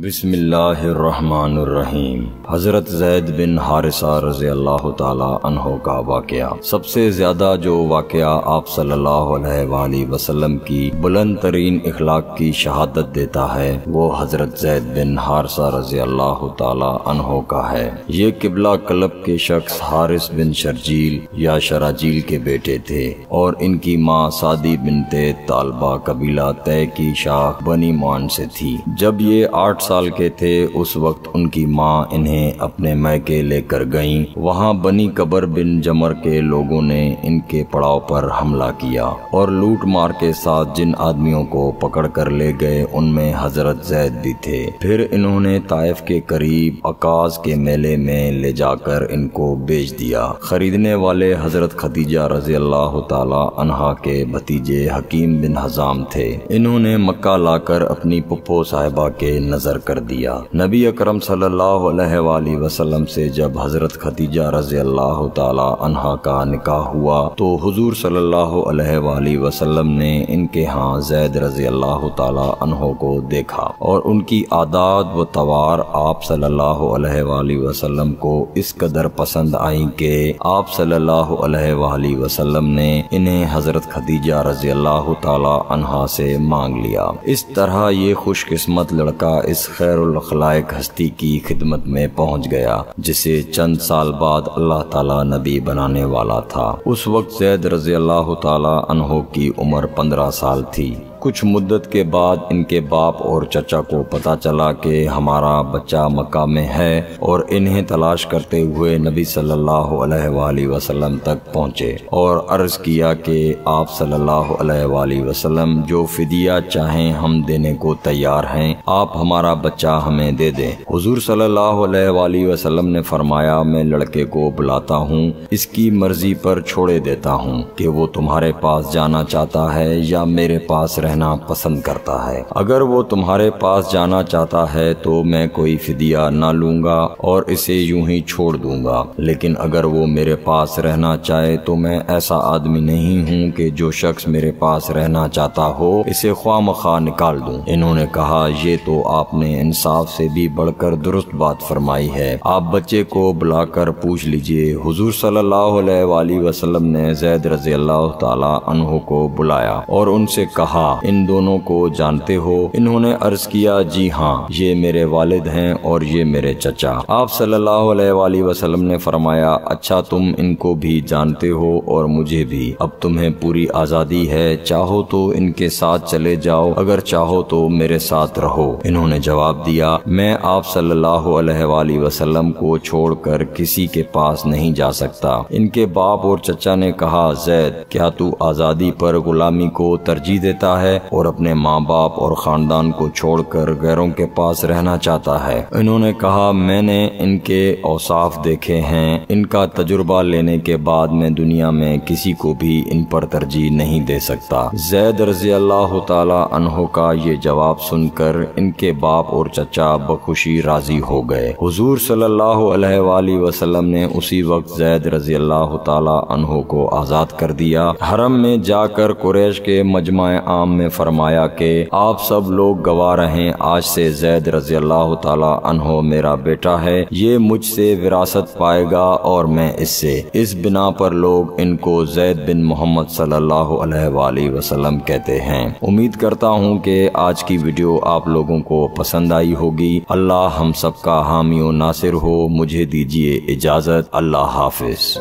بسم اللہ الرحمن الرحیم۔ حضرت زید بن حارثہ رضی اللہ تعالی عنہ کا واقعہ۔ سب سے زیادہ جو واقعہ آپ صلی اللہ علیہ وآلہ وسلم کی بلند ترین اخلاق کی شہادت دیتا ہے، وہ حضرت زید بن حارثہ رضی اللہ تعالی عنہ کا ہے۔ یہ قبلہ کلب کے شخص حارث بن شرجیل یا شراجیل کے بیٹے تھے اور ان کی ماں سادی بنت طالبہ قبیلہ طے کی شاخ بنی مان سے تھی۔ جب یہ آٹھ سال کے تھے، اس وقت ان کی ماں انہیں اپنے میکے لے کر گئیں۔ وہاں بنی قبر بن جمر کے لوگوں نے ان کے پڑاؤ پر حملہ کیا اور لوٹ مار کے ساتھ جن آدمیوں کو پکڑ کر لے گئے، ان میں حضرت زید بھی تھے۔ پھر انہوں نے طائف کے قریب اکاز کے میلے میں لے جا کر ان کو بیچ دیا۔ خریدنے والے حضرت خدیجہ رضی اللہ تعالی عنہا کے بھتیجے حکیم بن حزام تھے۔ انہوں نے مکہ لا کر اپنی پپو صاحبہ کے نظر حاضر کر دیا۔ نبی اکرم صلی اللہ علیہ وآلہ وسلم سے جب حضرت خدیجہ رضی اللہ تعالی عنہا کا نکاح ہوا، تو حضور صلی اللہ علیہ وآلہ وسلم نے ان کے ہاں زید رضی اللہ تعالی عنہ کو دیکھا اور ان کی عادات و توار آپ صلی اللہ علیہ وآلہ وسلم کو اس قدر پسند آئیں کہ آپ صلی اللہ علیہ وآلہ وسلم نے انہیں حضرت خدیجہ رضی اللہ تعالی عنہا سے مانگ لیا۔ اس طرح یہ خوش قسمت لڑکا اس خیر الخلائق ہستی کی خدمت میں پہنچ گیا، جسے چند سال بعد اللہ تعالی نبی بنانے والا تھا۔ اس وقت زید رضی اللہ تعالیٰ عنہ کی عمر پندرہ سال تھی۔ کچھ مدت کے بعد ان کے باپ اور چچا کو پتا چلا کہ ہمارا بچہ مکہ میں ہے اور انہیں تلاش کرتے ہوئے نبی صلی اللہ علیہ وآلہ وسلم تک پہنچے اور عرض کیا کہ آپ صلی اللہ علیہ وآلہ وسلم جو فدیہ چاہیں ہم دینے کو تیار ہیں، آپ ہمارا بچہ ہمیں دے دیں۔ حضور صلی اللہ علیہ وآلہ وسلم نے فرمایا، میں لڑکے کو بلاتا ہوں، اس کی مرضی پر چھوڑے دیتا ہوں کہ وہ تمہارے پاس جانا چاہتا ہے یا میرے پاس رہ رہنا پسند کرتا ہے۔ اگر وہ تمہارے پاس جانا چاہتا ہے تو میں کوئی فدیہ نہ لوں گا اور اسے یوں ہی چھوڑ دوں گا۔ لیکن اگر وہ میرے پاس رہنا چاہے تو میں ایسا آدمی نہیں ہوں کہ جو شخص میرے پاس رہنا چاہتا ہو، اسے خواہ مخواہ نکال دوں۔ انہوں نے کہا، یہ تو آپ نے انصاف سے بھی بڑھ کر درست بات فرمائی ہے۔ آپ بچے کو بلا کر پوچھ لیجیے۔ حضور صلی اللہ علیہ وآلہ وسلم نے زید رضی اللہ تعالی عنہ کو بلایا اور ان سے کہا ان دونوں کو جانتے ہو۔ انہوں نے عرض کیا جی ہاں یہ میرے والد ہیں اور یہ میرے چچا۔ آپ صلی اللہ علیہ وآلہ وسلم نے فرمایا اچھا تم ان کو بھی جانتے ہو اور مجھے بھی۔ اب تمہیں پوری آزادی ہے۔ چاہو تو ان کے ساتھ چلے جاؤ، اگر چاہو تو میرے ساتھ رہو۔ انہوں نے جواب دیا، میں آپ صلی اللہ علیہ وآلہ وسلم کو چھوڑ کر کسی کے پاس نہیں جا سکتا۔ ان کے باپ اور چچا نے کہا، زید، کیا تو آزادی پر غلامی کو ترجیح دیتا ہے؟ اور اپنے ماں باپ اور خاندان کو چھوڑ کر غیروں کے پاس رہنا چاہتا ہے۔ انہوں نے کہا، میں نے ان کے اوصاف دیکھے ہیں۔ ان کا تجربہ لینے کے بعد میں دنیا میں کسی کو بھی ان پر ترجیح نہیں دے سکتا۔ زید رضی اللہ تعالی عنہ کا یہ جواب سن کر ان کے باپ اور چچا بخوشی راضی ہو گئے۔ حضور صلی اللہ علیہ وآلہ وسلم نے اسی وقت زید رضی اللہ تعالی عنہ کو آزاد کر دیا۔ حرم میں جا کر قریش کے مجمع عام میں فرمایا کہ آپ سب لوگ گواہ رہیں، آج سے زید رضی اللہ تعالی عنہ میرا بیٹا ہے، یہ مجھ سے وراثت پائے گا اور میں اس سے، اس بنا پر لوگ ان کو زید بن محمد صلی اللہ علیہ وآلہ وسلم کہتے ہیں۔ امید کرتا ہوں کہ آج کی ویڈیو آپ لوگوں کو پسند آئی ہوگی۔ اللہ ہم سب کا حامی و ناصر ہو، مجھے دیجیے اجازت۔ اللہ حافظ۔